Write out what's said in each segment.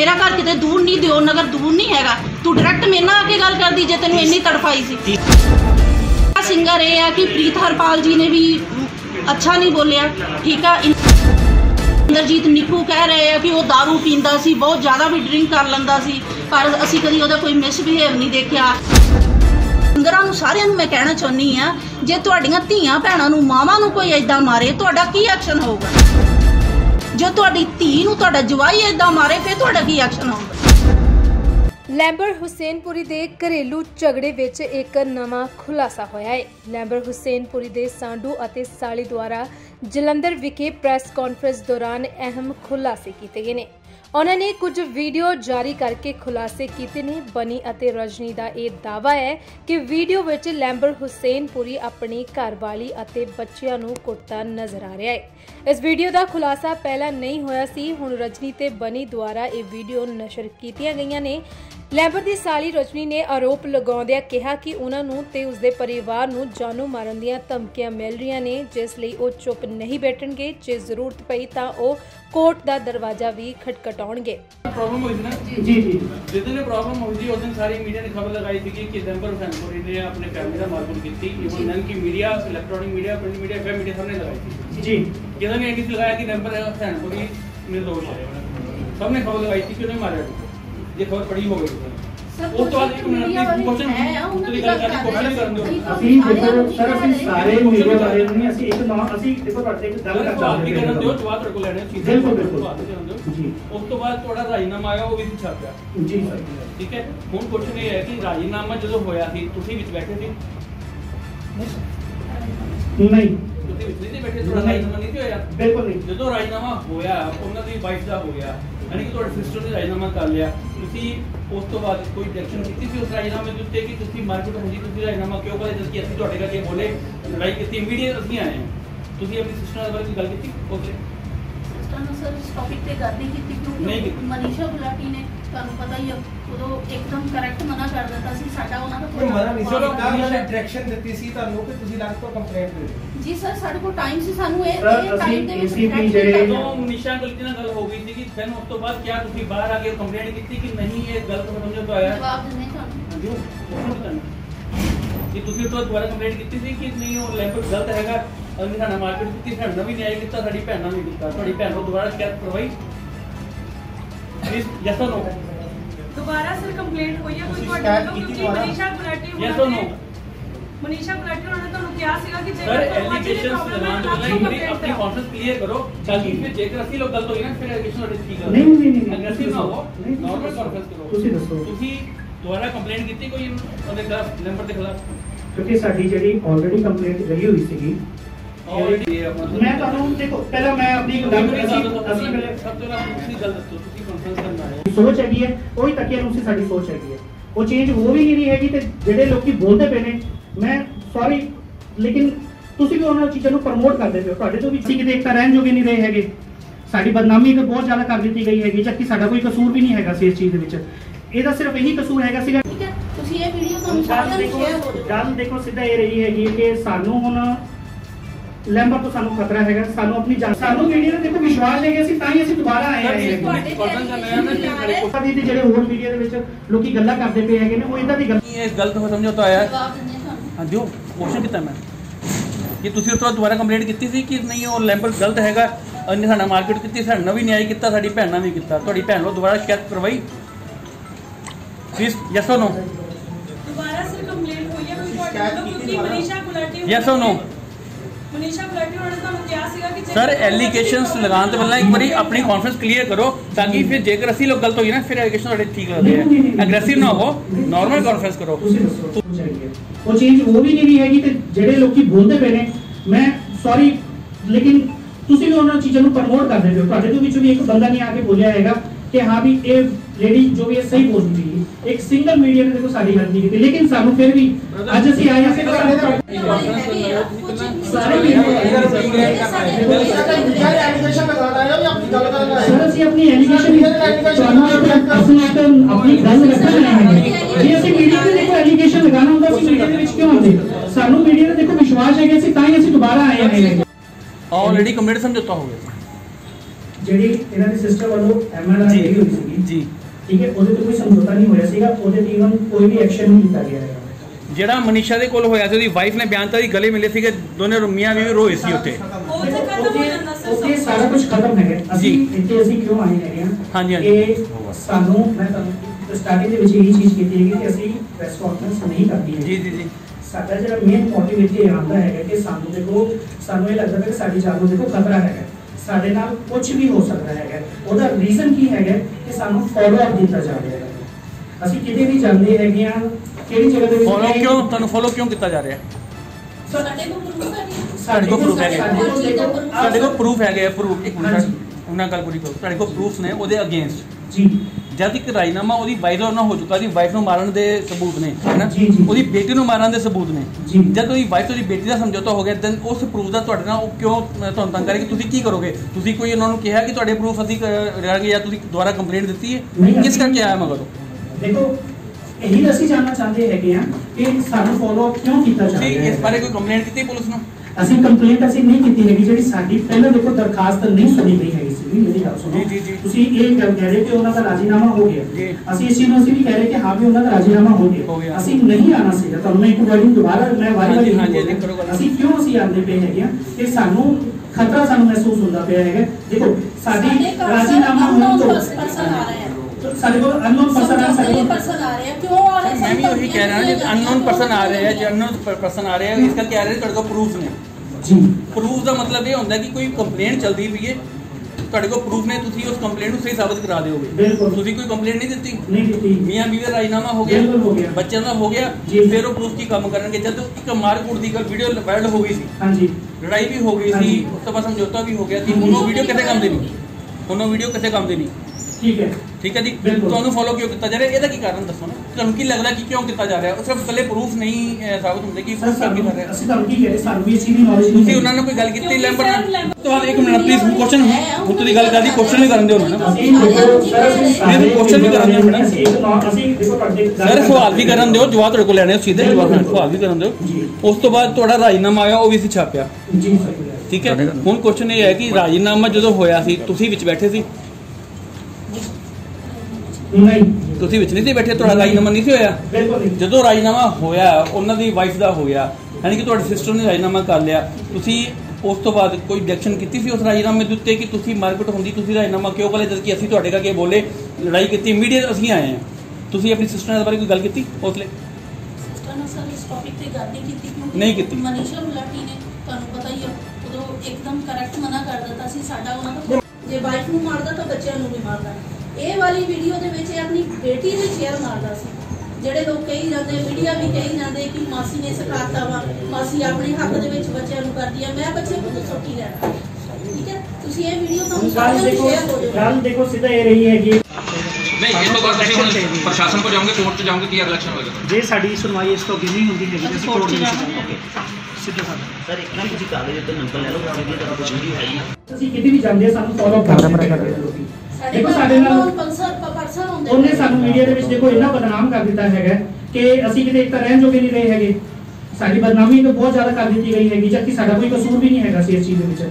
ਮੇਰਾ ਘਰ ਕਿਤੇ ਦੂਰ ਨਹੀਂ ਦਿਓ ਨਗਰ ਦੂਰ ਨਹੀਂ ਹੈਗਾ। ਤੂੰ ਡਾਇਰੈਕਟ ਮੇਰੇ ਨਾਲ ਆ ਕੇ ਗੱਲ ਕਰਦੀ ਜੇ ਤੈਨੂੰ ਇੰਨੀ ਤੜਫਾਈ ਸੀ। ਸਿੰਗਰ ਇਹ ਆ ਕਿ ਪ੍ਰੀਤ ਹਰਪਾਲ ਜੀ ਨੇ ਵੀ ਅੱਛਾ ਨਹੀਂ ਬੋਲਿਆ ਠੀਕ ਆ? ਇੰਦਰਜੀਤ ਨਿੱਕੂ ਕਹਿ ਰਹੇ ਆ ਕਿ ਉਹ दारू ਪੀਂਦਾ ਸੀ ਬਹੁਤ ਜ਼ਿਆਦਾ ਵੀ ਡਰਿੰਕ ਕਰ ਲੈਂਦਾ ਸੀ ਪਰ ਅਸੀਂ ਕਦੀ ਉਹਦਾ ਕੋਈ ਮਿਸਬਿਹੇਵ ਨਹੀਂ ਦੇਖਿਆ। ਸਿੰਗਰਾਂ ਨੂੰ ਸਾਰਿਆਂ ਨੂੰ ਮੈਂ ਕਹਿਣਾ ਚਾਹੁੰਦੀ ਆ ਜੇ ਤੁਹਾਡੀਆਂ ਧੀਆਂ ਭੈਣਾਂ ਨੂੰ ਮਾਵਾਂ ਨੂੰ ਕੋਈ ਐਦਾਂ ਮਾਰੇ ਤੁਹਾਡਾ ਕੀ ਐਕਸ਼ਨ ਹੋਊਗਾ? ਜੋ ਤੁਹਾਡੀ ਧੀ ਨੂੰ ਤੁਹਾਡਾ ਜਵਾਈ ਐਦਾਂ ਮਾਰੇ, ਫਿਰ ਤੁਹਾਡਾ ਕੀ ਐਕਸ਼ਨ ਹੋਊਗਾ ਲੈਂਬਰ ਹੁਸੈਨਪੁਰੀ ਦੇ ਘਰੇਲੂ ਝਗੜੇ ਵਿੱਚ ਇੱਕ ਨਵਾਂ ਖੁਲਾਸਾ ਹੋਇਆ ਹੈ। ਲੈਂਬਰ ਹੁਸੈਨਪੁਰੀ ਦੇ ਸਾਂਡੂ ਅਤੇ ਸਾਲੀ ਦੁਆਰਾ ਜਲੰਧਰ ਵਿਖੇ ਪ੍ਰੈਸ ਕਾਨਫਰੰਸ ਦੌਰਾਨ ਅਹਿਮ ਖੁਲਾਸੇ ਕੀਤੇ ਗਏ ਨੇ। ਉਹਨਾਂ ਨੇ ਕੁਝ ਵੀਡੀਓ ਜਾਰੀ ਕਰਕੇ ਖੁਲਾਸੇ ਕੀਤੇ ਨੇ। ਬਨੀ ਅਤੇ ਰਜਨੀ ਦਾ ਇਹ ਦਾਅਵਾ ਹੈ ਕਿ ਵੀਡੀਓ ਵਿੱਚ ਲੈਂਬਰ ਹੁਸੈਨਪੁਰੀ ਆਪਣੀ ਘਰਵਾਲੀ ਅਤੇ ਬੱਚਿਆਂ ਨੂੰ ਕੁੱਟਦਾ ਨਜ਼ਰ ਆ ਰਿਹਾ ਹੈ। ਇਸ ਵੀਡੀਓ ਦਾ ਖੁਲਾਸਾ ਪਹਿਲਾਂ ਨਹੀਂ ਹੋਇਆ ਸੀ। ਹੁਣ ਰਜਨੀ ਤੇ ਬਨੀ ਦੁਆਰਾ ਇਹ ਵੀਡੀਓ ਨਸ਼ਰ ਕੀਤੀਆਂ ਗਈਆਂ ਨੇ। ਲੈਂਬਰ ਦੀ ਸਾਲੀ ਰਜਨੀ ਨੇ ਆਰੋਪ ਲਗਾਉਂਦਿਆਂ ਕਿਹਾ ਕਿ ਉਹਨਾਂ ਨੂੰ ਤੇ ਉਸਦੇ ਪਰਿਵਾਰ ਨੂੰ ਜਾਨੋਂ ਮਾਰਨ ਦੀਆਂ ਧਮਕੀਆਂ ਮਿਲ ਰਹੀਆਂ ਨੇ, ਜਿਸ ਲਈ ਉਹ ਚੁੱਪ ਨਹੀਂ ਬੈਠਣਗੇ ਜੇ ਜ਼ਰੂਰਤ ਪਈ ਤਾਂ ਉਹ ਕੋਰਟ ਦਾ ਦਰਵਾਜ਼ਾ ਵੀ ਖਟਖਟਾਉਣਗੇ। ਪ੍ਰੋਬਲਮ ਹੋਈ ਸੀ ਨਾ? ਜੀ ਜੀ ਜਿਸ ਦਿਨ ਪ੍ਰੋਬਲਮ ਹੋਈ ਸੀ ਉਸ ਦਿਨ ਸਾਰੀ ਮੀਡੀਆ ਨੇ ਖਬਰ ਲਗਾਈ ਸੀ ਕਿ ਦੰਬਰ ਹੁਸੈਨਪੁਰੀ ਨੇ ਆਪਣੇ ਫੈਮਿਲੀ ਦਾ ਮਾਰਕੁਲ ਕੀਤੀ ਇਵਨ ਨਨ ਕੀ media electronic media print media ਫੇ ਮੀਡੀਆ ਸਾਹਮਣੇ ਲਗਾਈ ਸੀ। ਜੀ। ਕਿਹਦਾ ਨੇ ਇਹ ਕਿਸ ਲਗਾਇਆ ਕਿ ਦੰਬਰ ਹੁਸੈਨਪੁਰੀ ਨਿਰਦੋਸ਼ ਹੈ। ਸਭ ਨੇ ਖਬਰ ਲਗਾਈ ਸੀ ਕਿ ਉਹਨੇ ਮਾਰਿਆ। ਇਹ ਖਬਰ ਪੜੀ ਹੋ ਗਈ ਉਸ ਤੋਂ ਬਾਅਦ ਇੱਕ ਮਿੰਟ ਦੀ ਕੁਐਸਚਨ ਤੁਸੀਂ ਗੱਲ ਕਰਨੀ ਕੋਸ਼ਿਸ਼ ਕਰਨ ਦਿਓ ਅਸੀਂ ਦੇਖੋ ਸਰ ਅਸੀਂ ਸਾਰੇ ਮੀਡੀਆ ਨੂੰ ਨਹੀਂ ਅਸੀਂ ਇੱਕ ਨਵਾਂ ਅਸੀਂ ਦੇਖੋ ਤੁਹਾਡੇ ਇੱਕ ਗੱਲ ਕਰ ਸਵਾਲ ਵੀ ਕਰਨ ਦਿਓ ਚਾਹੁੰਦੇ ਜਵਾਬ ਤੁਹਾਡੇ ਕੋਲ ਲੈਣੇ ਸੀ ਬਿਲਕੁਲ, ਬਿਲਕੁਲ। ਜੀ। ਉਸ ਤੋਂ ਬਾਅਦ ਤੁਹਾਡਾ ਰਾਜੀਨਾਮਾ ਆਇਆ ਉਹ ਵੀ ਛਾਪਿਆ ਜੀ ਸਰ। ਠੀਕ ਹੈ? ਹੁਣ ਕੁਐਸਚਨ ਇਹ ਹੈ ਕਿ ਰਾਜੀਨਾਮਾ ਜਦੋਂ ਹੋਇਆ ਸੀ ਤੁਸੀਂ ਵਿੱਚ ਬੈਠੇ ਸੀ? ਨਹੀਂ। ਤੁਸੀਂ ਵਿੱਚ ਨਹੀਂ ਬੈਠੇ ਤੁਹਾਡਾ ਰਾਜੀਨਾਮਾ ਨਹੀਂ ਹੋਇਆ? ਬਿਲਕੁਲ ਨਹੀਂ। ਜਦੋਂ ਰਾਜੀਨਾਮਾ ਹੋਇਆ ਉਹਨਾਂ ਦੀ ਵਾਈਫ ਦਾ ਹੋ ਗਿਆ ਯਾਨੀ ਕਿ ਤੁਹਾਡੇ ਸਿਸਟਰ ਨੇ ਰਾਜੀਨਾਮਾ ਕਰ ਲਿਆ। ਤੁਸੀਂ ਉਸ ਤੋਂ ਬਾਅਦ ਕੋਈ ਡਿਰੈਕਸ਼ਨ ਕੀਤੀ ਸੀ ਉਸ ਰਾਜਨਾਮੇ ਦੇ ਉੱਤੇ ਕਿ ਤੁਸੀਂ ਮਾਰਕੀਟ ਹਾਂਜੀ ਤੁਸੀਂ ਰਾਜਨਾਮਾ ਕਿਉਂ ਕਰੇ? ਜਦ ਕਿ ਅਸੀਂ ਤੁਹਾਡੇ ਕਰਕੇ ਬੋਲੇ, ਲੜਾਈ ਕੀਤੀ ਇਮੀਡੀਏਟ ਅਸੀਂ ਆਏ ਹਾਂ। ਤੁਸੀਂ ਆਪਣੀ ਸਿਸਟਰ ਨਾਲ ਗੱਲ ਕੀਤੀ? ਉਹਦੇ ਤੁਹਾਨੂੰ ਸਰ ਇਸ ਟੌਪਿਕ ਤੇ ਗੱਲ ਨਹੀਂ ਕੀਤੀ ਨਹੀਂ ਕਿਉਂਕਿ ਕੀਤੀ। ਮਨੀਸ਼ਾ ਗੁਲਾਟੀ ਨੇ ਤੁਹਾਨੂੰ ਪਤਾ ਹੀ ਆ ਉਦੋਂ ਇੱਕਦਮ ਕਰੈਕਟ ਮਨਾ ਕਰ ਦਿੱਤਾ ਸੀ ਸਾਡਾ ਉਹਨਾਂ ਦਾ ਕੋਈ ਮਨਾ ਨਹੀਂ ਸੀ ਚਲੋ, ਕੀਤਾ ਉਹਨਾਂ ਨੇ ਡਾਇਰੈਕਸ਼ਨ ਦਿੱਤੀ ਸੀ ਤੁਹਾਨੂੰ ਕਿ ਤੁਸੀਂ ਲੱਗ ਤੋਂ ਕੰਪਲੇਂਟ ਦੇ ਦਿਓ ਜੀ ਸਰ ਸਾਡੇ ਕੋਲ ਟਾਈਮ ਸੀ ਸਾਨੂੰ ਇਹ ਟਾਈਮ ਦੇ ਵਿੱਚ ਜਿਹੜੇ- ਮਨੀਸ਼ਾ ਨਾਲ ਗੱਲ ਹੋ ਗਈ ਸੀ ਕਿ ਫਿਰ ਉਸ ਤੋਂ ਬਾਅਦ ਕਿਆ ਤੁਸੀਂ ਬਾਹਰ ਆ ਕੇ ਕੰਪਲੇਂਟ ਕੀਤੀ ਕਿ ਨਹੀਂ ਇਹ ਗਲਤ ਸਮਝੋ ਆਇਆ? ਜਵਾਬ ਦਿੰਦੇ ਤੁਹਾਨੂੰ। ਹਾਂਜੀ ਉਹ ਨੂੰ ਪਤਾ ਕਿ ਤੁਸੀਂ ਉਸ ਤੋਂ ਬਾਅਦ ਦੁਬਾਰਾ ਕੰਪਲੇਂਟ ਕੀਤੀ ਸੀ ਕਿ ਨਹੀਂ ਉਹ ਲੈਂਪ ਗਲਤ ਹੈਗਾ ਅਸੀਂ ਸਾਡਾ ਮਾਰਕੀਟ ਕੀਤੀ ਸਾਡੇ ਨਾਲ ਵੀ ਨਿਆਏ ਕੀਤਾ ਸਾਡੀ ਭੈਣ ਨਾਲ ਵੀ ਕੀਤਾ ਤੁਹਾਡੀ ਭੈਣ ਨੂੰ ਦੁਬਾਰਾ ਸ਼ਿਕਾਇਤ ਕਰਵਾਈ ਪਲੀਜ਼ ਯੈਸ অর ਨੋ ਦੁਬਾਰਾ ਸਰ ਕੰਪਲੇਂਟ ਹੋਈ ਹੈ ਕੋਈ ਤੁਸੀਂ ਤੁਹਾਡੇ ਸ਼ਿਕਾਇਤ ਵੱਲੋਂ ਕੀਤੀ ਕਿਉਂਕਿ ਦੁਬਾਰਾ? ਮਨੀਸ਼ਾ ਗੁਲਾਟੀ ਯੈਸ ਉਹਨਾਂ অর ਨੇ ਨੋ ਮਨੀਸ਼ਾ ਗੁਲਾਟੀ ਉਹਨਾਂ ਨੇ ਤੁਹਾਨੂੰ ਕਿਹਾ ਸੀਗਾ ਕਿ ਸਰ ਤੁਹਾਨੂੰ ਅੱਜ ਇਹ ਐਲੀਗੇਸ਼ਨਸ problem ਲਗਾਉਣ ਤੋਂ ਹੈ, ਪਹਿਲਾਂ ਇੱਕ ਵਾਰੀ complaint ਆਪਣੀ ਕਰਾਓ। ਕੌਨਫਰੰਸ ਕਲੀਅਰ ਕਰੋ ਤਾਂ ਕਿ ਫਿਰ ਜੇਕਰ ਅਸੀਂ ਲੋਕ ਗਲਤ ਹੋਈ ਨਾ ਫਿਰ ਐਲੀਗੇਸ਼ਨ ਤੁਹਾਡੇ ਠੀਕ ਨਹੀਂ ਨਹੀਂ ਨਹੀਂ ਅਗਰਸਿਵ ਨਾ ਹੋ ਨਹੀਂ, ਤੁਸੀਂ ਨਾਰਮਲ ਦੱਸੋ। ਕੌਨਫਰੰਸ ਕਰੋ ਤੁਸੀਂ ਦੱਸੋ ਤੁਸੀਂ ਦੁਬਾਰਾ ਕੰਪਲੇਂਟ ਕੀਤੀ ਕੋਈ ਉਹਦੇ ਖਿਲਾਫ ਨੰਬਰ ਦੇ ਖਿਲਾਫ ਕਿਉਂਕਿ ਸਾਡੀ ਜਿਹੜੀ ਆਲਰੇਡੀ ਕੰਪਲੇਂਟ ਗਈ ਹੋਈ ਸੀਗੀ। ਮੈਂ ਤੁਹਾਨੂੰ ਦੇਖੋ ਪਹਿਲਾਂ ਮੈਂ ਆਪਣੀ ਇੱਕ ਗੱਲ ਕਰੀ ਸੀ ਅਸੀਂ ਪਹਿਲੇ ਸਭ ਤੋਂ ਪਹਿਲਾਂ ਤੁਸੀਂ ਗੱਲ ਦੱਸੋ ਤੁਸੀਂ ਕਾਨਫਰੰਸ ਕਰਨਾ ਹੈ। ਸੋਚ ਹੈਗੀ ਹੈ ਉਹੀ ਤੱਕਿਆ ਨੂੰ ਸੀ ਸਾਡੀ ਸੋਚ ਹੈਗੀ ਹੈ। ਉਹ ਚੇਂਜ ਹੋ ਵੀ ਨਹੀਂ ਰਹੀ ਹੈਗੀ ਤੇ ਜਿਹੜੇ ਲੋਕੀ ਬੋਲਦੇ ਪਏ ਨੇ ਮੈਂ ਸੌਰੀ ਲੇਕਿਨ ਤੁਸੀਂ ਵੀ ਉਹਨਾਂ ਚੀਜ਼ਾਂ ਨੂੰ ਪ੍ਰਮੋਟ ਕਰਦੇ ਪਏ ਹੋ। ਤੁਹਾਡੇ ਤੋਂ ਵੀ ਸੀ ਕਿਤੇ ਇੱਕ ਤਾਂ ਰਹਿਣ ਜੋਗੇ ਨਹੀਂ ਰਹੇ ਹੈਗੇ। ਸਾਡੀ ਬਦਨਾਮੀ ਇੱਕ ਬਹੁਤ ਜ਼ਿਆਦਾ ਕਰ ਦਿੱਤੀ ਗਈ ਹੈਗੀ ਜਦਕਿ ਸਾਡਾ ਕੋਈ ਕਸੂਰ ਵੀ ਨਹੀਂ ਹੈਗਾ ਸੀ ਇਸ ਚੀਜ਼ ਦੇ ਵਿੱਚ। ਇਹਦਾ ਸਿਰਫ ਇਹੀ ਕਸੂਰ ਹੈਗਾ ਸੀਗਾ ਠੀਕ ਹੈ ਤੁਸੀਂ ਇਹ ਵੀਡੀਓ ਤੁਹਾਨੂੰ ਗੱਲ ਸਾਰਿਆਂ ਨੂੰ ਦੇਖੋ ਸ਼ੇਅਰ ਹੋ ਜਾਊ ਗੱਲ ਦੇਖੋ ਸਿੱਧਾ ਇਹ ਰਹੀ ਹੈਗੀ ਕਿ ਸਾਨੂੰ ਹੁਣ ਲੈਂਬਰ ਤੋਂ ਸਾਨੂੰ ਖਤਰਾ ਹੈਗਾ ਸਾਨੂੰ ਆਪਣੀ ਜਾਨ ਸਾਨੂੰ ਮੀਡੀਆ ਤੇ ਦੇਖੋ ਵਿਸ਼ਵਾਸ ਹੈਗਾ ਅਸੀਂ ਤਾਂ ਹੀ ਅਸੀਂ ਦੁਬਾਰਾ ਆਏ ਤੁਹਾਡੇ ਹੈ ਨਾ ਕਿ ਸਾਡੇ ਕੋਲ ਦੀ ਤੇ ਜਿਹੜੇ ਹੋਰ ਮੀਡੀਆ ਦੇ ਵਿੱਚ ਲੋਕੀ ਗੱਲਾਂ ਕਰਦੇ ਪਏ ਹੈਗੇ ਨੇ ਉਹ ਇਦਾਂ ਦੀ ਗੱਲ ਇਹ ਗਲਤ ਹੋ ਆਇਆ। ਤੁਹਾਨੂੰ। ਹਾਂਜੀ ਉਹ ਕੁਐਸਚਨ ਕੀਤਾ ਮੈਂ। ਕਿ ਤੁਸੀਂ ਉਸ ਤੋਂ ਦੁਬਾਰਾ ਕੰਪਲੇਂਟ ਕੀਤੀ ਸੀ ਕਿ ਨਹੀਂ ਉਹ ਲੈਂਬਰ ਗਲਤ ਹੈਗਾ? ਉਹਨੇ ਸਾਡਾ ਮਾਰਕੀਟ ਕੀਤੀ ਸਾਡੇ ਕੀਤਾ ਸਾਡੀ ਭੈਣ ਵੀ ਕੀਤਾ। ਤੁਹਾਡੀ ਭੈਣ ਨੂੰ ਦੁਬਾਰਾ ਸ਼ਿਕਾਇਤ ਕਰਵਾਈ? ਪਲੀਜ਼ ਯੈਸ অর ਨੋ ਸ਼ਿਕਾਇਤ ਵੱਲੋਂ ਕੀਤੀ ਕਿਉਂਕਿ ਦੁਬਾਰਾ? Manisha Gulati yes or no Manisha Gulati ਉਹਨਾਂ ਨੇ ਤੁਹਾਨੂੰ ਕਿਹਾ ਸੀਗਾ ਕਿ ਸਰ ਐਲੀਗੇਸ਼ਨਸ ਲਗਾਉਣ ਤੋਂ ਪਹਿਲਾਂ ਇੱਕ ਵਾਰੀ ਆਪਣੀ ਕਾਨਫਰੰਸ ਕਲੀਅਰ ਕਰੋ ਤਾਂ ਕਿ ਫਿਰ ਜੇਕਰ ਅਸੀਂ ਲੋਕ ਗਲਤ ਹੋਈ ਨਾ ਫਿਰ ਐਲੀਗੇਸ਼ਨ ਤੁਹਾਡੇ ਠੀਕ ਲੱਗਦੇ ਆ। ਐਗਰੈਸਿਵ ਨਾ ਹੋ ਨਾਰਮਲ ਕਾਨਫਰੰਸ ਕਰੋ। ਉਹ ਚੇਂਜ ਹੋ ਵੀ ਨਹੀਂ ਰਹੀ ਹੈਗੀ ਤੇ ਜਿਹੜੇ ਲੋਕੀ ਬੋਲਦੇ ਪਏ ਨੇ ਮੈਂ ਸੌਰੀ ਲੇਕਿਨ ਤੁਸੀਂ ਵੀ ਉਹਨਾਂ ਚੀਜ਼ਾਂ ਨੂੰ ਪ੍ਰਮੋਟ ਕਰਦੇ ਪਏ ਹੋ। ਤੁਹਾਡੇ ਤੋਂ ਵਿੱਚੋਂ ਵੀ ਇੱਕ ਬੰਦਾ ਨਹੀਂ ਆ ਕੇ ਬੋਲਿਆ ਹੈਗਾ ਕਿ ਹਾਂ ਵੀ ਇਹ ਲੇਡੀ ਜੋ ਵੀ ਹੈ ਸਹੀ ਬੋਲਦੀ ਹੈ ਇੱਕ ਸਿੰਗਲ ਮੀਡੀਆ ਨੇ ਦੇਖੋ ਸਾਡੀ ਹੈਲਪ ਨਹੀਂ ਕੀਤੀ ਲੇਕਿਨ ਸਾਨੂੰ ਫਿਰ ਵੀ ਅੱਜ ਅਸੀਂ ਆਏ ਹਾਂ ਸਾਰੇ ਯਾਰ ਐਲੀਗੇਸ਼ਨ ਲਗਾਣਾ ਹੈ ਜਾਂ ਆਪਣੀ ਗੱਲ ਕਰਨਾ ਸਰ ਹੈ ਅਸੀਂ ਆਪਣੀ ਐਲੀਗੇਸ਼ਨ ਤੁਹਾਨੂੰ ਆਪਣਾ ਅਸੀਂ ਇੱਕ ਆਪਣੀ ਗੱਲ ਰੱਖਣ ਆਏ ਹਾਂ ਜੇ ਅਸੀਂ ਮੀਡੀਆ ਤੇ ਦੇਖੋ ਐਲੀਗੇਸ਼ਨ ਲਗਾਉਣਾ ਹੁੰਦਾ ਅਸੀਂ ਮੀਡੀਆ ਦੇ ਵਿੱਚ ਕਿਉਂ ਆਉਂਦੇ ਸਾਨੂੰ ਮੀਡੀਆ ਤੇ ਦੇਖੋ ਵਿਸ਼ਵਾਸ ਹੈਗਾ ਸੀ ਤਾਂ ਹੀ ਅਸੀਂ ਦੁਬਾਰਾ ਆਏ ਹੈਗੇ ਆਲਰੇਡੀ ਕੰਪਲੀਟ ਸਮਝੌਤਾ ਹੋ ਗਿਆ ਜਿਹੜੀ ਇਹਨਾਂ ਦੀ ਸਿਸਟਰ ਵੱਲੋਂ ਐਮਐਲਆਰ ਜੀ। ਜਿਹੜੀ ਹੋਈ ਸੀਗੀ ਜੀ ਠੀਕ ਹੈ ਉਹਦੇ ਤੇ ਕੋਈ ਸਮਝੌਤਾ ਨਹੀਂ ਹੋਇਆ ਸੀਗਾ ਉਹਦੇ ਤੇ even ਕੋਈ ਵੀ ਐਕਸ਼ਨ ਨਹੀਂ ਕੀਤਾ ਗਿਆ ਹੈਗਾ। ਜਿਹੜਾ ਮਨੀਸ਼ਾ ਦੇ ਕੋਲ ਹੋਇਆ ਸੀ ਉਹਦੀ ਵਾਈਫ ਨੇ ਬਿਆਨ ਤਾਂ ਗਲੇ ਮਿਲੇ ਸੀਗੇ ਦੋਨੇ ਰੁਮੀਆਂ ਵੀ ਰੋਏ ਸੀ ਉੱਥੇ। ਉਹ ਤੇ ਖਤਮ ਹੋ ਜਾਂਦਾ ਸਰ ਉੱਥੇ ਸਾਰਾ ਕੁਝ ਖਤਮ ਹੈਗਾ। ਅਸੀਂ। ਇੱਥੇ ਅਸੀਂ ਕਿਉਂ ਆਏ ਹੈਗੇ ਹਾਂ? ਹਾਂਜੀ, ਹਾਂਜੀ। ਕਿ ਸਾਨੂੰ ਮੈਂ ਤੁਹਾਨੂੰ ਸਟਾਰਟਿੰਗ ਦੇ ਵਿੱਚ ਇਹੀ ਚੀਜ਼ ਕੀਤੀ ਹੈਗੀ ਕਿ ਅਸੀਂ ਪ੍ਰੈਸ ਕਾਨਫਰੰਸ ਨਹੀਂ ਕਰਦੀ ਹੈ ਜੀ ਜੀ ਜੀ। ਸਾਡਾ ਜਿਹੜਾ ਮੇਨ ਮੋਟਿਵ ਇੱਥੇ ਇਹ ਆਉਂਦਾ ਹੈਗਾ ਕਿ ਸਾਨੂੰ ਦੇਖੋ ਸਾਨੂੰ ਇਹ ਲੱਗਦਾ ਹੈ ਕਿ ਸਾਡੀ ਜਾਨ ਨੂੰ ਦੇਖੋ ਖਤਰਾ ਹੈਗਾ। ਸਾਡੇ ਨਾਲ ਕੁਝ ਵੀ ਹੋ ਸਕਦਾ ਹੈਗਾ। ਉਹਦਾ ਰੀਜ਼ਨ ਕੀ ਹੈਗਾ ਕਿ ਸਾਨੂੰ ਫੋਲੋ ਅਪ ਦਿੱਤਾ ਜਾ ਰਿਹਾ ਹੈ ਅਸੀਂ ਕਿਤੇ ਵੀ ਜਾਂਦੇ ਹੈਗੇ ਆ ਕਿਹੜੀ ਜਗ੍ਹਾ ਦੇ ਵਿੱਚ ਫੋਲੋ ਕਿਉਂ? ਤੁਹਾਨੂੰ ਫੋਲੋ ਕਿਉਂ ਕੀਤਾ ਜਾ ਰਿਹਾ? ਸਾਡੇ ਕੋਲ ਪ੍ਰੂਫ ਹੈ ਨਹੀਂ। ਸਾਡੇ ਕੋਲ proof ਹੈਗੇ। ਸਾਡੇ ਕੋਲ ਪ੍ਰੂਫ ਹੈਗੇ ਪ੍ਰੂਫ ਇੱਕ ਮਿੰਟ। ਉਹਨਾਂ ਗੱਲ ਪੂਰੀ ਕਰੋ। ਸਾਡੇ ਕੋਲ ਪ੍ਰੂਫ ਨੇ ਉਹਦੇ ਅਗੇਂਸਟ ਜੀ। ਜਦ ਇੱਕ ਰਾਜਨਾਮਾ ਉਹਦੀ ਵਾਇਰਲ ਨਾ ਹੋ ਚੁੱਕਾ ਦੀ ਵਾਈਫ ਨੂੰ ਮਾਰਨ ਦੇ ਸਬੂਤ ਨੇ ਹੈਨਾ। ਉਹਦੀ ਬੇਟੀ ਨੂੰ ਮਾਰਨ ਦੇ ਸਬੂਤ ਨੇ। ਜਦ ਉਹਦੀ ਵਾਈਫ ਉਹਦੀ ਬੇਟੀ ਦਾ ਸਮਝੌਤਾ ਹੋ ਗਿਆ ਦੈਨ ਉਸ ਪ੍ਰੂਫ ਦਾ ਤੁਹਾਡੇ ਨਾਲ ਉਹ ਕਿਉਂ ਤੁਹਾਨੂੰ ਤੰਗ ਕਰੇਗੀ ਤੁਸੀਂ ਕੀ ਕਰੋਗੇ? ਤੁਸੀਂ ਕੋਈ ਉਹਨਾਂ ਨੂੰ ਕਿਹਾ ਕਿ ਤੁਹਾਡੇ ਪ੍ਰੂਫ ਅਸੀਂ ਕਰਾਂਗੇ ਜਾਂ ਤੁਸੀਂ ਦੁਬਾਰਾ ਕੰਪਲੇਂਟ ਦਿੱਤੀ ਹੈ? ਕਿਸ ਕਰਕੇ ਆਇਆ ਮਗਰ? ਦੇਖੋ ਇਹੀ ਅਸੀਂ ਜਾਣਨਾ ਚਾਹੁੰਦੇ ਹੈਗੇ ਆ ਕਿ ਸਾਨੂੰ ਫੋਲੋ ਅਪ ਕਿਉਂ ਕੀਤਾ ਜਾ ਰਿਹਾ ਇਸ ਹੈ? ਬਾਰੇ ਕੋਈ ਕੰਪਲੇਂਟ ਕੀਤੀ ਪੁਲਿਸ ਨੂੰ? ਅਸੀਂ ਕੰਪਲੇਂਟ ਅਸੀਂ ਨਹੀਂ ਕੀਤੀ ਹੈਗੀ ਜਿਹੜੀ ਸਾਡੀ ਪਹਿਲਾਂ ਦੇਖੋ ਦਰਖਾਸਤ ਨਹੀਂ ਸੁਣੀ ਗਈ ਹੈਗੀ। ਸੀ ਮੇਰੀ ਗੱਲ ਸੁਣੋ ਜੀ, ਜੀ, ਜੀ। ਤੁਸੀਂ ਇਹ ਗੱਲ ਕਹਿ ਰਹੇ ਕਿ ਉਹਨਾਂ ਦਾ ਰਾਜੀਨਾਮਾ ਹੋ ਗਿਆ ਜੀ। ਅਸੀਂ ਇਸ ਚੀਜ਼ ਨੂੰ ਅਸੀਂ ਵੀ ਕਹਿ ਰਹੇ ਕਿ ਹਾਂ ਵੀ ਉਹਨਾਂ ਦਾ ਰਾਜੀਨਾਮਾ ਹੋ ਹੋ ਗਿਆ ਗਿਆ। ਅਸੀਂ ਨਹੀਂ ਆਣਾ ਸੀਗਾ ਤੁਹਾਨੂੰ ਮੈਂ ਇੱਕ ਵਾਰੀ ਦੁਬਾਰਾ ਮੈਂ ਵਾਰੀ ਹਾਂਜੀ, ਵਾਰੀ ਹਾਂਜੀ, ਬੋਲ ਰਿਹਾ। ਕਰੋ ਗੱਲ। ਅਸੀਂ ਕਿਉਂ ਅਸੀਂ ਆਉਂਦੇ ਪਏ ਹੈਗੇ ਆ ਕਿ ਸਾਨੂੰ ਖਤਰਾ ਸਾਨੂੰ ਮਹਿਸੂਸ ਹੁੰਦਾ ਪਿਆ ਹੈਗਾ ਦੇਖੋ ਸਾਡੀ ਸਾਡੇ ਕੋਲ ਰਾਜੀਨਾਮਾ ਹੋਣ unknown ਤੋਂ person ਆ ਰਹੇ ਆ ਸਾਡੇ ਕੋਲ ਅਨਨੋਨ ਪਰਸਨ ਆ ਸਾਡੇ ਕੋਲ ਪਰਸਨ ਆ ਰਹੇ ਆ ਕਿਉਂ ਆ ਰਹੇ ਮੈਂ ਵੀ ਉਹੀ ਕਹਿ ਰਿਹਾ ਜੀ ਅਨਨੋਨ ਪਰਸਨ ਆ ਰਹੇ ਹੈ ਜੇ ਅਨਨੋਨ ਪਰਸਨ ਆ ਰਹੇ ਹੈ ਇਸ ਕਰਕੇ ਆ ਰਹੇ ਤੁਹਾਡੇ ਕੋਲ ਪ੍ਰੂਫ ਨੇ ਜੀ ਪ੍ਰੂਫ ਦਾ ਮਤਲਬ ਇਹ ਹੁੰਦਾ ਕਿ ਕੋਈ ਕੰਪਲੇਂਟ ਚੱਲਦੀ ਪਈ ਹੈ ਤੁਹਾਡੇ ਕੋਲ ਪ੍ਰੂਫ ਨੇ ਤੁਸੀਂ ਉਸ ਕੰਪਲੇਂਟ ਨੂੰ ਸਹੀ ਸਾਬਤ ਕਰਾ ਦਿਓਗੇ। ਬਿਲਕੁਲ। ਤੁਸੀਂ ਕੋਈ ਕੰਪਲੇਂਟ ਨਹੀਂ ਦਿੱਤੀ? ਨਹੀਂ ਦਿੱਤੀ। ਮੀਆਂ ਬੀਵੀ ਦਾ ਰਾਜਨਾਮਾ ਹੋ ਬਿਲਕੁਲ ਹੋ ਗਿਆ। ਬੱਚਿਆਂ ਦਾ ਹੋ ਗਿਆ। ਫਿਰ ਉਹ ਪ੍ਰੂਫ ਕੀ ਕੰਮ ਕਰਨਗੇ? ਜਦ ਇੱਕ ਮਾਰਕੁੱਟ ਦੀ ਗੱਲ ਵੀਡੀਓ ਵਾਇਰਲ ਹੋ ਗਈ ਸੀ। ਹਾਂਜੀ। ਲੜਾਈ ਵੀ ਹੋ ਗਈ ਸੀ। ਉਸ ਤੋਂ ਬਾਅਦ ਸਮਝੌਤਾ ਵੀ ਹੋ ਗਿਆ ਸੀ। ਹੁਣ ਉਹ ਵੀਡੀਓ ਕਿਤੇ ਕੰਮ ਦੀ ਨਹੀਂ ਹੁਣ ਉਹ ਵੀਡੀਓ ਕਿਤੇ ਕੰਮ ਦੀ ਨਹੀਂ ਠੀਕ ਹੈ। ਠੀਕ ਹੈ ਜੀ। ਤੁਹਾਨੂੰ ਫੋਲੋ ਕਿਉਂ ਕੀਤਾ ਜਾ ਰਿਹਾ? ਇਹਦਾ ਕੀ ਕਾਰਨ ਦੱਸੋ ਨਾ। ਤੁਹਾਨੂੰ ਕੀ ਲੱਗਦਾ ਕਿ ਕਿਉਂ ਕੀਤਾ ਜਾ ਰਿਹਾ? ਉਹ ਸਿਰਫ ਇਕੱਲੇ ਪ੍ਰੂਫ ਨਹੀਂ ਸਾਬਤ ਹੁੰਦੇ ਕਿ ਸਰ ਪ੍ਰੂਫ ਕਰਕੇ ਕਰ ਰਿਹਾ ਅਸੀਂ ਤੁਹਾਨੂੰ ਕੀ ਕਹਿ ਰਹੇ? ਸਾਨੂੰ ਵੀ ਇਸ ਦੀ ਨੌਲੇਜ ਨਹੀਂ ਤੁਸੀਂ। ਉਹਨਾਂ ਨਾਲ ਕੋਈ ਗੱਲ ਕੀਤੀ? ਲੈਂਬਰ ਨਾਲ? ਸਰ, ਲੈਂਬਰ- ਉਸ ਤੋਂ ਬਾਅਦ ਇੱਕ ਮਿੰਟ ਪਲੀਜ਼ ਕੁਐਸਚਨ ਹੁਣ ਤੁਸੀਂ ਗੱਲ ਕਰਦੀ ਕੁਐਸਚਨ ਵੀ ਕਰਨ ਦਿਓ ਨੂੰ ਅਸੀਂ ਦੇਖੋ ਸਰ ਅਸੀਂ ਸਾਰੇ ਨਹੀਂ, question ਵੀ ਕਰਾਂਗੇ ਮੈਡਮ। ਅਸੀਂ ਇੱਕ ਨੌ- ਅਸੀਂ ਦੇਖੋ ਤੁਹਾਡੇ ਸਰ ਸਵਾਲ ਵੀ ਕਰਨ ਦਿਓ ਜਵਾਬ ਤੁਹਾਡੇ ਕੋਲ ਲੈਣੇ ਸਿੱਧੇ ਜਵਾਬ ਨਾਲ ਸਵਾਲ ਵੀ ਕਰਨ ਦਿਓ। ਜੀ। ਉਸ ਤੋਂ ਬਾਅਦ ਤੁਹਾਡਾ ਰਾਜੀਨਾਮਾ ਆਇਆ ਉਹ ਵੀ ਅਸੀਂ ਛਾਪਿਆ। ਜੀ ਸਰ। ਠੀਕ ਹੈ? ਹੁਣ ਕੁਐਸਚਨ ਇਹ ਹੈ ਕਿ ਰਾਜੀਨਾਮਾ ਜਦੋਂ ਹੋਇਆ ਸੀ ਤੁਸੀਂ ਵਿੱਚ ਬੈਠੇ ਸੀ ਨਹੀਂ ਤੁਸੀਂ ਵਿੱਚ ਨਹੀਂ ਸੀ ਬੈਠੇ ਤੁਹਾਡਾ ਰਾਜੀਨਾਮਾ ਨਹੀਂ ਸੀ ਹੋਇਆ? ਬਿਲਕੁਲ ਨਹੀਂ। ਜਦੋਂ ਰਾਜੀਨਾਮਾ ਹੋਇਆ ਉਹਨਾਂ ਦੀ ਵਾਈਫ ਦਾ ਹੋਇਆ ਯਾਨੀ ਕਿ ਤੁਹਾਡੀ ਸਿਸਟਰ ਨੇ ਰਾਜੀਨਾਮਾ ਕਰ ਲਿਆ ਤੁਸੀਂ ਉਸ ਤੋਂ ਬਾਅਦ ਕੋਈ objection ਕੀਤੀ ਸੀ ਉਸ ਰਾਜੀਨਾਮੇ ਦੇ ਉੱਤੇ ਕਿ ਤੁਸੀਂ ਮਾਰਕੀਟ ਹੁੰਦੀ ਤੁਸੀਂ ਰਾਜੀਨਾਮਾ ਕਿਉਂ ਕਰੇ ਜਦ ਕਿ ਅਸੀਂ ਤੁਹਾਡੇ ਕਰਕੇ ਬੋਲੇ ਲੜਾਈ ਕੀਤੀ ਇਮੀਡੀਏਟ ਅਸੀਂ ਆਏ ਹਾਂ। ਤੁਸੀਂ ਆਪਣੀ ਸਿਸਟਰ ਨਾਲ ਬਾਰੇ ਕੋਈ ਗੱਲ ਕੀਤੀ ਉਸ ਲਈ? ਸਿਸਟਰ ਨਾਲ ਸਰ ਇਸ ਟੌਪਿਕ ਤੇ ਗੱਲ ਨਹੀਂ ਕੀਤੀ ਕਿਉਂਕਿ ਨਹੀਂ ਕੀਤੀ। ਮਨੀਸ਼ਾ ਮੁਲਾਟੀ ਨੇ ਤੁਹਾਨੂੰ ਪਤਾ ਹੀ ਹੈ ਉਦੋਂ ਇੱਕਦਮ ਕਰੈਕਟ ਮਨਾ ਕਰ ਦਿੱਤਾ ਸੀ ਸਾਡਾ ਉਹਨਾਂ ਦਾ ਜੇ ਵਾਈਫ ਨੂੰ ਮਾਰਦਾ ਤਾਂ ਬੱਚਿਆਂ ਨੂੰ ਵੀ ਮਾਰਦਾ। ਇਹ ਵਾਲੀ ਵੀਡੀਓ ਦੇ ਵਿੱਚ ਇਹ ਆਪਣੀ ਬੇਟੀ ਦੇ ਚੇਅਰ ਮਾਰਦਾ ਸੀ ਜਿਹੜੇ ਲੋਕ ਕਹੀ ਜਾਂਦੇ ਮੀਡੀਆ ਵੀ ਕਹੀ ਜਾਂਦੇ ਕਿ ਮਾਸੀ ਨੇ ਸਿਖਾਤਾ ਵਾ ਮਾਸੀ ਆਪਣੇ ਹੱਕ ਦੇ ਵਿੱਚ ਬੱਚਿਆਂ ਨੂੰ ਕਰਦੀ ਆ ਮੈਂ ਬੱਚੇ ਨੂੰ ਕੀ ਲੈਣਾ। ਠੀਕ ਹੈ? ਤੁਸੀਂ ਇਹ ਵੀਡੀਓ ਤੁਹਾਨੂੰ ਸਾਰਿਆਂ ਨੂੰ ਦੇਖੋ ਸ਼ੇਅਰ ਹੋ ਜਾਓ ਗੱਲ ਦੇਖੋ ਸਿੱਧਾ ਇਹ ਰਹੀ ਹੈਗੀ ਨਹੀਂ ਇਸ ਤੋਂ ਬਾਅਦ ਤੁਸੀਂ ਹੁਣ ਪ੍ਰਸ਼ਾਸਨ ਕੋਲ ਜਾਓਗੇ ਕੋਰਟ 'ਚ ਜਾਓਗੇ ਕੀ ਅਗਲਾ ਐਕਸ਼ਨ ਹੋਏਗਾ? ਜੇ ਸਾਡੀ ਸੁਣਵਾਈ ਇਸ ਤੋਂ ਅੱਗੇ ਨਹੀਂ ਹੁੰਦੀ ਹੈਗੀ ਤਾਂ ਅਸੀਂ ਕੋਰਟ ਦੇ ਵਿੱਚ ਜਾਵਾਂਗੇ। ਸਿੱਧਾ ਸਾਡਾ ਸਰ ਇੱਕ ਨਾ ਤੁਸੀਂ ਕਾਗਜ਼ ਉੱਤੇ ਨੰਬਰ ਲੈ ਲਓ ਜਿਹਦੀ ਤੁਹਾਨੂੰ ਕੁਝ ਵੀ ਹੈਗੀ ਅਸੀਂ ਕਿਤੇ ਵੀ ਜਾਂਦੇ ਹਾਂ, ਸਾਨੂੰ ਫੋਲੋ ਕਰਦੇ ਸਾਡੇ ਦੇਖੋ ਸਾਡੇ ਨਾਲ ਪਰਸਨ ਪਰਸਨ ਹੁੰਦੇ ਉਹਨੇ ਸਾਨੂੰ ਮੀਡੀਆ ਦੇ ਵਿੱਚ ਦੇਖੋ ਇੰਨਾ ਬਦਨਾਮ ਕਰ ਦਿੱਤਾ ਹੈਗਾ ਕਿ ਅਸੀਂ ਕਿਤੇ ਇੱਕ ਤਾਂ ਰਹਿਣ ਜੋਗੇ ਨਹੀਂ ਰਹੇ ਹੈਗੇ। ਸਾਡੀ ਬਦਨਾਮੀ ਤਾਂ ਬਹੁਤ ਜ਼ਿਆਦਾ ਕਰ ਦਿੱਤੀ ਗਈ ਹੈਗੀ ਜਦਕਿ ਸਾਡਾ ਕੋਈ ਕਸੂਰ ਵੀ ਨਹੀਂ ਹੈਗਾ ਸੀ ਇਸ ਚੀਜ਼ ਦੇ ਵਿੱਚ।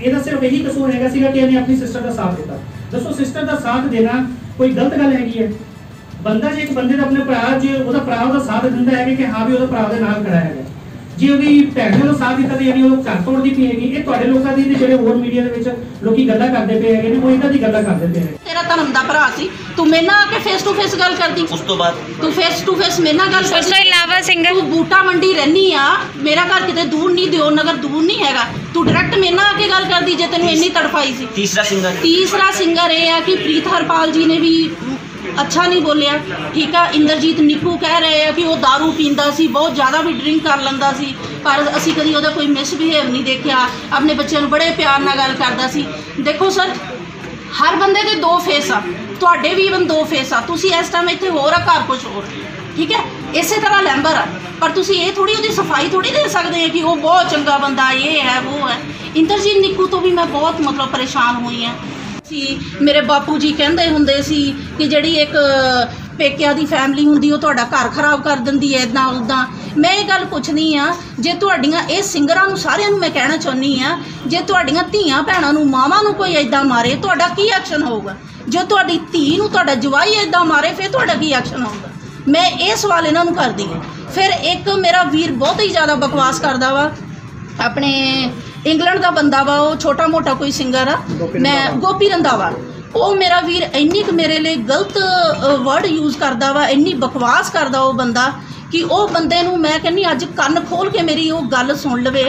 ਇਹਦਾ ਸਿਰਫ ਇਹੀ ਕਸੂਰ ਹੈਗਾ ਸੀਗਾ ਕਿ ਇਹਨੇ ਆਪਣੀ ਸਿਸਟਰ ਦਾ ਸਾਥ ਦਿੱਤਾ। ਦੱਸੋ ਸਿਸਟਰ ਦਾ ਸਾਥ ਦੇਣਾ ਕੋਈ ਗਲਤ ਗੱਲ ਹੈਗੀ ਹੈ? ਬੰਦਾ ਜੇ ਇੱਕ ਬੰਦੇ ਦਾ ਆਪਣੇ ਭਰਾ ਜੇ ਉਹਦਾ ਭਰਾ ਉਹਦਾ ਸਾਥ ਦਿੰਦਾ ਹੈ ਕਿ ਹਾਂ ਵੀ ਉਹਦਾ ਭਰਾ ਦੇ ਨਾਲ ਖੜਾ ਹੈਗਾ। ਜੇ ਉਹਦੀ ਭੈਣ ਨੇ ਉਹਦਾ ਸਾਥ ਦਿੱਤਾ ਤੇ ਯਾਨੀ ਉਹ ਘਰ ਤੋੜਦੀ ਪਈ ਹੈਗੀ ਇਹ ਤੁਹਾਡੇ ਲੋਕਾਂ ਦੀ ਤੇ ਜਿਹੜੇ ਹੋਰ ਮੀਡੀਆ ਦੇ ਵਿੱਚ ਲੋਕੀ ਗੱਲਾਂ ਕਰਦੇ ਪਏ ਹੈਗੇ ਨੇ ਉਹ ਇਹਨਾਂ ਦੀ ਗੱਲਾਂ ਕਰਦੇ ਪਏ ਨੇ। ਤੇਰਾ ਧਰਮ ਦਾ ਭਰਾ ਸੀ ਤੂੰ ਮੇਰੇ ਨਾਲ ਆ ਕੇ ਫੇਸ ਟੂ ਫੇਸ ਗੱਲ ਕਰਦੀ। ਉਸ ਤੋਂ ਬਾਅਦ ਤੂੰ ਫੇਸ ਟੂ ਫੇਸ ਮੇਰੇ ਨਾਲ ਗੱਲ ਕਰਦੀ ਉਸ ਤੋਂ ਇਲਾਵਾ ਸਿੰਗਰ ਤੂੰ ਬੂਟਾ ਮੰਡੀ ਰਹਿਨੀ ਆ ਮੇਰਾ ਘਰ ਕਿਤੇ ਦੂਰ ਨਹੀਂ ਦਿਓ ਨਗਰ ਦੂਰ ਨਹੀਂ ਹੈਗਾ। ਤੂੰ ਡਾਇਰੈਕਟ ਮੇਰੇ ਨਾਲ ਆ ਕੇ ਗੱਲ ਕਰਦੀ ਜੇ ਤੈਨੂੰ ਇੰਨੀ ਤੜਫਾਈ ਸੀ। ਤੀਸਰਾ ਸਿੰਗਰ ਤੀਸਰਾ ਸਿੰਗਰ ਇਹ ਆ ਕਿ ਪ੍ਰੀਤ ਹਰਪਾਲ ਜੀ ਨੇ ਵੀ ਅੱਛਾ ਨਹੀਂ ਬੋਲਿਆ। ਠੀਕ ਆ, ਇੰਦਰਜੀਤ ਨਿੱਕੂ ਕਹਿ ਰਹੇ ਆ ਕਿ ਉਹ दारू ਪੀਂਦਾ ਸੀ, ਬਹੁਤ ਜ਼ਿਆਦਾ ਵੀ ਡਰਿੰਕ ਕਰ ਲੈਂਦਾ ਸੀ, ਪਰ ਅਸੀਂ ਕਦੀ ਉਹਦਾ ਕੋਈ ਮਿਸਬਿਹੇਵ ਨਹੀਂ ਦੇਖਿਆ। ਆਪਣੇ ਬੱਚਿਆਂ ਨੂੰ ਬੜੇ ਪਿਆਰ ਨਾਲ ਗੱਲ ਕਰਦਾ ਸੀ। ਦੇਖੋ ਸਰ, ਹਰ ਬੰਦੇ ਦੇ ਦੋ ਫੇਸ ਆ। ਤੁਹਾਡੇ ਵੀ ਇਵਨ ਦੋ ਫੇਸ ਆ। ਤੁਸੀਂ ਇਸ ਟਾਈਮ ਇੱਥੇ ਹੋਰ ਆ, ਘਰ ਕੁਝ ਹੋਰ। ਠੀਕ ਹੈ? ਇਸੇ ਤਰ੍ਹਾਂ ਲੈਂਬਰ ਆ। ਪਰ ਤੁਸੀਂ ਇਹ ਥੋੜੀ ਉਹਦੀ ਸਫ਼ਾਈ ਥੋੜੀ ਦੇ ਸਕਦੇ ਆ ਕਿ ਉਹ ਬਹੁਤ ਚੰਗਾ ਬੰਦਾ ਇਹ ਹੈ, ਉਹ ਹੈ। ਇੰਦਰਜੀਤ ਨਿੱਕੂ ਤੋਂ ਵੀ ਮੈਂ ਬਹੁਤ ਮਤਲਬ ਪਰੇਸ਼ਾਨ ਹੋਈ ਆ ਸੀ। ਮੇਰੇ ਬਾਪੂ ਜੀ ਕਹਿੰਦੇ ਹੁੰਦੇ ਸੀ ਕਿ ਜਿਹੜੀ ਇੱਕ ਪੇਕਿਆਂ ਦੀ ਫੈਮਿਲੀ ਹੁੰਦੀ, ਉਹ ਤੁਹਾਡਾ ਘਰ ਖਰਾਬ ਕਰ ਦਿੰਦੀ ਹੈ ਇਦਾਂ ਉਦਾਂ। ਮੈਂ ਇਹ ਗੱਲ ਪੁੱਛਣੀ ਆ ਜੇ ਤੁਹਾਡੀਆਂ ਇਹ ਸਿੰਗਰਾਂ ਨੂੰ ਸਾਰਿਆਂ ਨੂੰ ਮੈਂ ਕਹਿਣਾ ਚਾਹੁੰਦੀ ਆ ਜੇ ਤੁਹਾਡੀਆਂ ਧੀਆਂ ਭੈਣਾਂ ਨੂੰ, ਮਾਵਾਂ ਨੂੰ ਕੋਈ ਇਦਾਂ ਮਾਰੇ, ਤੁਹਾਡਾ ਕੀ ਐਕਸ਼ਨ ਹੋਊਗਾ? ਜੇ ਤੁਹਾਡੀ ਧੀ ਨੂੰ ਤੁਹਾਡਾ ਜਵਾਈ ਇਦਾਂ ਮਾਰੇ, ਫਿਰ ਤੁਹਾਡਾ ਕੀ ਐਕਸ਼ਨ ਹੋਊਗਾ? ਮੈਂ ਇਹ ਸਵਾਲ ਇਹਨਾਂ ਨੂੰ ਕਰਦੀ ਹਾਂ। ਫਿਰ ਇੱਕ ਮੇਰਾ ਵੀਰ ਬਹੁਤ ਹੀ ਜ਼ਿਆਦਾ ਬਕਵਾਸ ਕਰਦਾ ਵਾ। ਆਪਣੇ ਇੰਗਲੈਂਡ ਦਾ ਬੰਦਾ ਵਾ ਉਹ ਛੋਟਾ ਮੋਟਾ ਕੋਈ ਸਿੰਗਰ ਆ। ਮੈਂ ਗੋਪੀ ਰੰਧਾਵਾ। ਉਹ ਮੇਰਾ ਵੀਰ ਇੰਨੀ ਕੁ ਮੇਰੇ ਲਈ ਗਲਤ ਵਰਡ ਯੂਜ਼ ਕਰਦਾ ਵਾ ਇੰਨੀ ਬਕਵਾਸ ਕਰਦਾ ਉਹ ਬੰਦਾ ਕਿ ਉਹ ਬੰਦੇ ਨੂੰ ਮੈਂ ਕਹਿੰਨੀ ਅੱਜ ਕੰਨ ਖੋਲ ਕੇ ਮੇਰੀ ਉਹ ਗੱਲ ਸੁਣ ਲਵੇ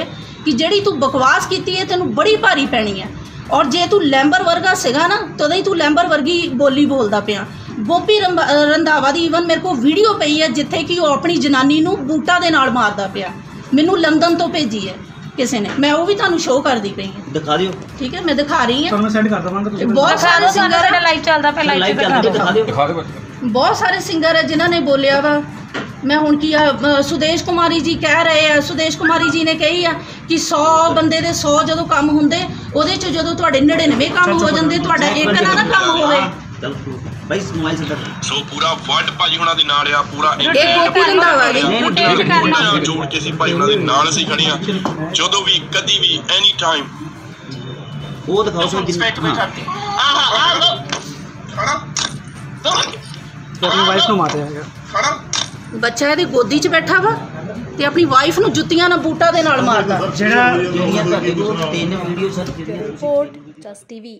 ਕਿ ਜਿਹੜੀ ਤੂੰ ਬਕਵਾਸ ਕੀਤੀ ਹੈ ਤੈਨੂੰ ਬੜੀ ਭਾਰੀ ਪੈਣੀ ਹੈ। ਔਰ ਜੇ ਤੂੰ ਲੈਂਬਰ ਵਰਗਾ ਸੀਗਾ ਨਾ ਤਦੋਂ ਹੀ ਤੂੰ ਲੈਂਬਰ ਵਰਗੀ ਬੋਲੀ ਬੋਲਦਾ ਪਿਆ। ਗੋਪੀ ਰੰਧਾਵਾ ਦੀ ਈਵਨ ਮੇਰੇ ਕੋਲ ਵੀਡੀਓ ਪਈ ਹੈ ਜਿੱਥੇ ਕਿ ਉਹ ਆਪਣੀ ਜਨਾਨੀ ਨੂੰ ਬੂਟਾ ਦੇ ਨਾਲ ਮਾਰਦਾ ਪਿਆ। ਮੈਨੂੰ ਲੰਡਨ ਤੋਂ ਭੇਜੀ ਹੈ। ਕਿਸੇ ਨੇ। ਮੈਂ ਉਹ ਵੀ ਤੁਹਾਨੂੰ ਸ਼ੋਅ ਕਰਦੀ ਪਈ ਹਾਂ। ਦਿਖਾ ਦਿਓ। ਠੀਕ ਹੈ ਮੈਂ ਦਿਖਾ ਰਹੀ ਹਾਂ। ਤੁਹਾਨੂੰ ਸੈਂਡ ਕਰ ਦਵਾਂਗਾ ਤੁਸੀਂ। ਬਹੁਤ ਸਾਰੇ ਸਿੰਗਰ ਲਾਈਵ ਚੱਲਦਾ ਪਿਆ ਲਾਈਵ ਚੱਲਦੀ ਦਿਖਾ ਦਿਓ। ਦਿਖਾ ਦੇ ਬੱਚੇ ਬਹੁਤ ਸਾਰੇ ਸਿੰਗਰ ਹੈ ਜਿਨ੍ਹਾਂ ਨੇ ਬੋਲਿਆ ਵਾ ਮੈਂ ਹੁਣ ਕੀ ਆ ਅ, ਸੁਦੇਸ਼ ਕੁਮਾਰੀ ਜੀ ਕਹਿ ਰਹੇ ਆ ਸੁਦੇਸ਼ ਕੁਮਾਰੀ ਜੀ ਨੇ ਕਹੀ ਆ ਕਿ 100 ਬੰਦੇ ਦੇ 100 ਜਦੋਂ ਕੰਮ ਹੁੰਦੇ ਉਹਦੇ ਚ ਜਦੋਂ ਤੁਹਾਡੇ 99 ਕੰਮ ਹੋ ਜਾਂਦੇ ਤੁਹਾਡਾ ਇੱਕ ਨਾ ਨਾ ਕੰਮ ਹੋਵੇ। ਚਲ ਬਾਈ ਮੋਬਾਈਲ ਸੈਂਟਰ ਸੋ ਪੂਰਾ ਵਰਲਡ ਭਾਜੀ ਹੁਣਾਂ ਦੇ ਨਾਲ ਆ ਪੂਰਾ ਇਹ ਗੋਪੀ ਰੰਧਾਵਾ ਜੀ। ਉਹਨਾਂ ਨਾਲ ਜੋੜ ਕੇ ਅਸੀਂ ਭਾਈ ਹੁਣਾਂ ਦੇ ਨਾਲ ਅਸੀਂ ਖੜੇ ਆ। ਜਦੋਂ ਵੀ ਕਦੀ ਵੀ ਐਨੀ ਟਾਈਮ ਉਹ ਦਿਖਾਓ ਸਰ ਜਿੰਨਾ ਹਾਂ। ਆਪਣੀ ਵਾਈਫ ਨੂੰ ਮਾਰਦੇ ਹੈਗਾ ਬੱਚਾ ਇਹਦੀ ਗੋਦੀ 'ਚ ਬੈਠਾ ਵਾ ਤੇ ਆਪਣੀ ਵਾਈਫ ਨੂੰ ਜੁੱਤੀਆਂ ਨਾਲ ਬੂਟਾ ਦੇ ਨਾਲ ਮਾਰਦਾ। ਜਿਹੜਾ ਜਿਹੜੀਆਂ ਤੁਹਾਡੇ ਕੋਲ ਤਿੰਨ ਵੀਡੀਓ ਸਰ ਜਿਹੜੀਆਂ ਰਿਪੋਰਟ ਜਸ ਟੀਵੀ